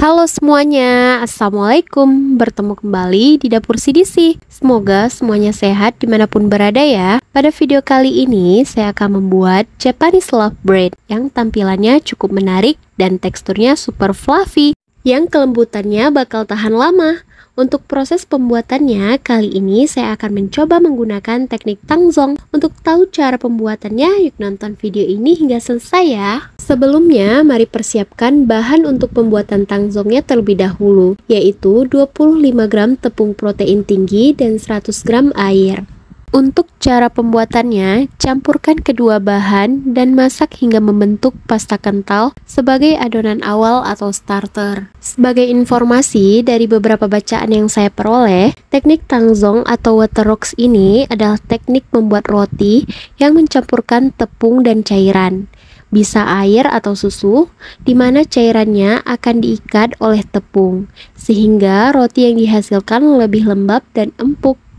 Halo semuanya, Assalamualaikum. Bertemu kembali di Dapur CDC Semoga semuanya sehat di mana pun berada ya. Pada video kali ini saya akan membuat Japanese Love Bread Yang tampilannya cukup menarik dan teksturnya super fluffy. Yang kelembutannya bakal tahan lama untuk proses pembuatannya, kali ini saya akan mencoba menggunakan teknik tangzong. Untuk tahu cara pembuatannya, yuk nonton video ini hingga selesai ya. Sebelumnya, mari persiapkan bahan untuk pembuatan tangzongnya terlebih dahulu, yaitu 25 gram tepung protein tinggi dan 100 gram air. Untuk cara pembuatannya, campurkan kedua bahan dan masak hingga membentuk pasta kental sebagai adonan awal atau starter. Sebagai informasi dari beberapa bacaan yang saya peroleh, teknik tangzong atau water rocks ini adalah teknik membuat roti yang mencampurkan tepung dan cairan. Bisa air atau susu, di mana cairannya akan diikat oleh tepung, sehingga roti yang dihasilkan lebih lembab dan empuk.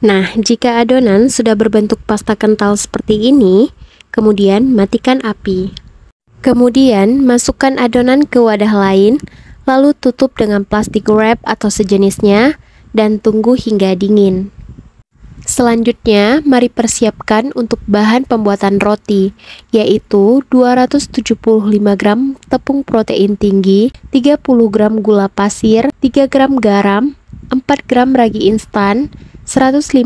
Nah, jika adonan sudah berbentuk pasta kental seperti ini, kemudian matikan api. Kemudian, masukkan adonan ke wadah lain, lalu tutup dengan plastik wrap atau sejenisnya, dan tunggu hingga dingin. Selanjutnya, mari persiapkan untuk bahan pembuatan roti, yaitu 275 gram tepung protein tinggi, 30 gram gula pasir, 3 gram garam, 4 gram ragi instan, 115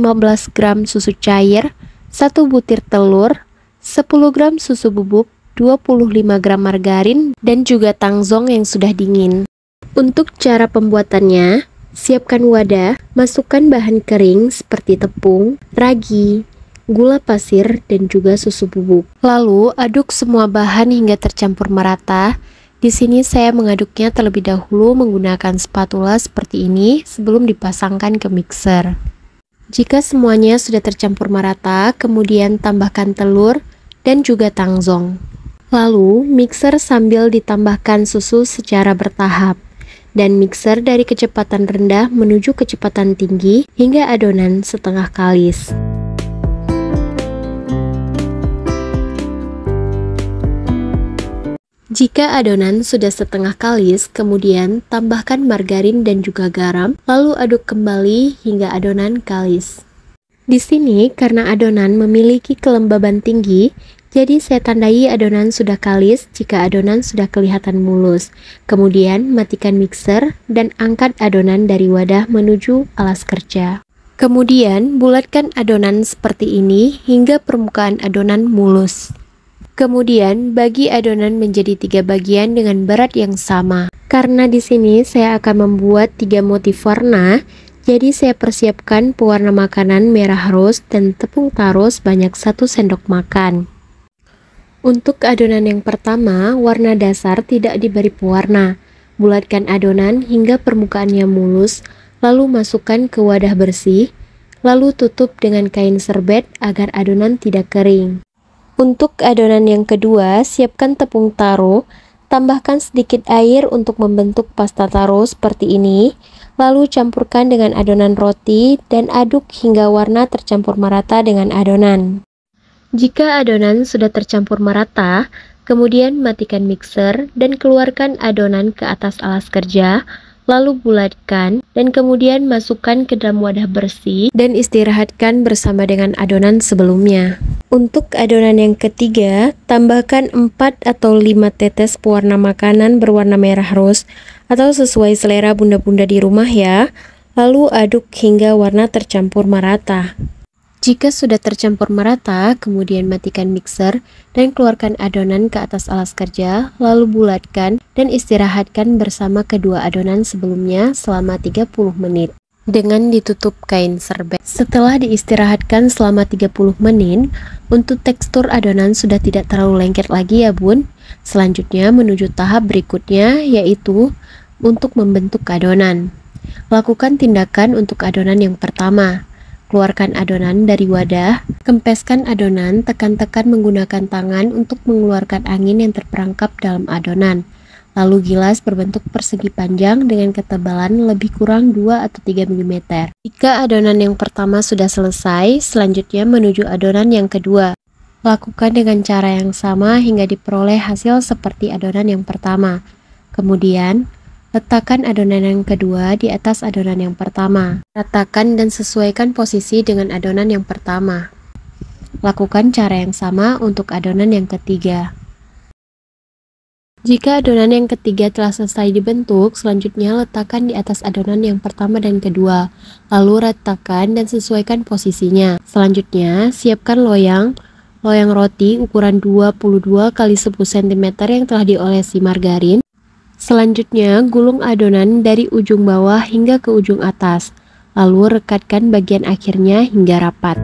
gram susu cair, 1 butir telur, 10 gram susu bubuk, 25 gram margarin, dan juga tangzong yang sudah dingin. Untuk cara pembuatannya, siapkan wadah, masukkan bahan kering seperti tepung, ragi, gula pasir, dan juga susu bubuk. Lalu, aduk semua bahan hingga tercampur merata. Di sini saya mengaduknya terlebih dahulu menggunakan spatula seperti ini sebelum dipasangkan ke mixer. Jika semuanya sudah tercampur merata, kemudian tambahkan telur dan juga tangzong. Lalu, mixer sambil ditambahkan susu secara bertahap dan mixer dari kecepatan rendah menuju kecepatan tinggi hingga adonan setengah kalis. Jika adonan sudah setengah kalis, kemudian tambahkan margarin dan juga garam, lalu aduk kembali hingga adonan kalis. Di sini, karena adonan memiliki kelembaban tinggi, jadi saya tandai adonan sudah kalis jika adonan sudah kelihatan mulus. Kemudian matikan mixer dan angkat adonan dari wadah menuju alas kerja. Kemudian bulatkan adonan seperti ini hingga permukaan adonan mulus. Kemudian bagi adonan menjadi tiga bagian dengan berat yang sama. Karena di sini saya akan membuat tiga motif warna, jadi saya persiapkan pewarna makanan merah rose dan tepung taro sebanyak satu sendok makan. Untuk adonan yang pertama, warna dasar tidak diberi pewarna. Bulatkan adonan hingga permukaannya mulus, lalu masukkan ke wadah bersih, lalu tutup dengan kain serbet agar adonan tidak kering. Untuk adonan yang kedua, siapkan tepung taro, tambahkan sedikit air untuk membentuk pasta taro seperti ini, lalu campurkan dengan adonan roti dan aduk hingga warna tercampur merata dengan adonan. Jika adonan sudah tercampur merata, kemudian matikan mixer dan keluarkan adonan ke atas alas kerja, lalu bulatkan, dan kemudian masukkan ke dalam wadah bersih dan istirahatkan bersama dengan adonan sebelumnya. Untuk adonan yang ketiga, tambahkan 4 atau 5 tetes pewarna makanan berwarna merah rose atau sesuai selera bunda-bunda di rumah ya. Lalu aduk hingga warna tercampur merata. Jika sudah tercampur merata, kemudian matikan mixer dan keluarkan adonan ke atas alas kerja, lalu bulatkan dan istirahatkan bersama kedua adonan sebelumnya selama 30 menit dengan ditutup kain serbet. Setelah diistirahatkan selama 30 menit, untuk tekstur adonan sudah tidak terlalu lengket lagi ya bun. Selanjutnya menuju tahap berikutnya yaitu untuk membentuk adonan. Lakukan tindakan untuk adonan yang pertama. Keluarkan adonan dari wadah, kempeskan adonan, tekan-tekan menggunakan tangan untuk mengeluarkan angin yang terperangkap dalam adonan. Lalu gilas berbentuk persegi panjang dengan ketebalan lebih kurang 2 atau 3 mm. Jika adonan yang pertama sudah selesai, selanjutnya menuju adonan yang kedua. Lakukan dengan cara yang sama hingga diperoleh hasil seperti adonan yang pertama. Kemudian, Letakkan adonan yang kedua di atas adonan yang pertama. Ratakan dan sesuaikan posisi dengan adonan yang pertama. Lakukan cara yang sama untuk adonan yang ketiga. Jika adonan yang ketiga telah selesai dibentuk, selanjutnya letakkan di atas adonan yang pertama dan kedua. Lalu ratakan dan sesuaikan posisinya. Selanjutnya, siapkan loyang loyang roti ukuran 22 x 10 cm yang telah diolesi margarin Selanjutnya, gulung adonan dari ujung bawah hingga ke ujung atas, lalu rekatkan bagian akhirnya hingga rapat.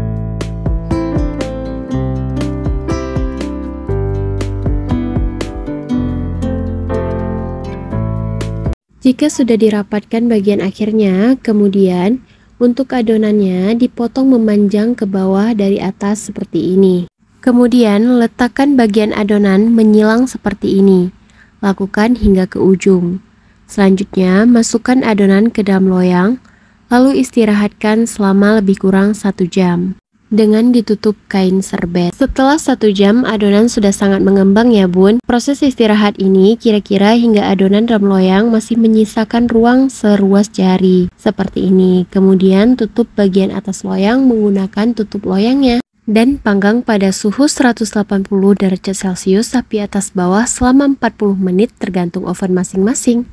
Jika sudah dirapatkan bagian akhirnya, kemudian untuk adonannya dipotong memanjang ke bawah dari atas seperti ini. Kemudian letakkan bagian adonan menyilang seperti ini. Lakukan hingga ke ujung. Selanjutnya, masukkan adonan ke dalam loyang, lalu istirahatkan selama lebih kurang satu jam dengan ditutup kain serbet. Setelah satu jam, adonan sudah sangat mengembang ya bun. Proses istirahat ini kira-kira hingga adonan dalam loyang masih menyisakan ruang seruas jari. Seperti ini. Kemudian tutup bagian atas loyang menggunakan tutup loyangnya dan panggang pada suhu 180 derajat Celcius sapi atas bawah selama 40 menit tergantung oven masing-masing.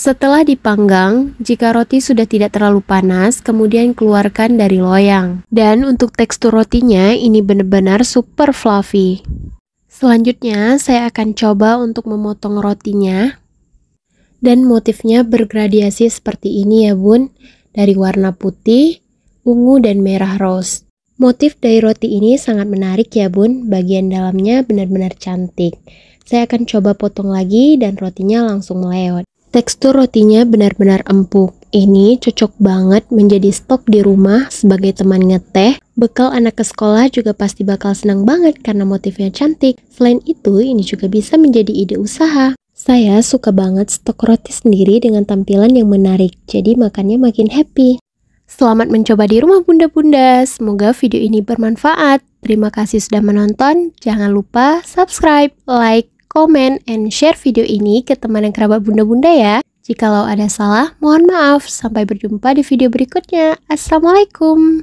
Setelah dipanggang, jika roti sudah tidak terlalu panas, kemudian keluarkan dari loyang. Dan untuk tekstur rotinya, ini benar-benar super fluffy. Selanjutnya, saya akan coba untuk memotong rotinya. Dan motifnya bergradiasi seperti ini ya bun, dari warna putih, ungu, dan merah rose. Motif dari roti ini sangat menarik ya bun, bagian dalamnya benar-benar cantik. Saya akan coba potong lagi dan rotinya langsung melewat. Tekstur rotinya benar-benar empuk. Ini cocok banget menjadi stok di rumah sebagai teman ngeteh. Bekal anak ke sekolah juga pasti bakal senang banget karena motifnya cantik. Selain itu, ini juga bisa menjadi ide usaha. Saya suka banget stok roti sendiri dengan tampilan yang menarik, jadi makannya makin happy. Selamat mencoba di rumah bunda-bunda. Semoga video ini bermanfaat. Terima kasih sudah menonton. Jangan lupa subscribe, like, comment, and share video ini ke teman dan kerabat bunda-bunda ya. Jikalau ada salah, mohon maaf. Sampai berjumpa di video berikutnya. Assalamualaikum.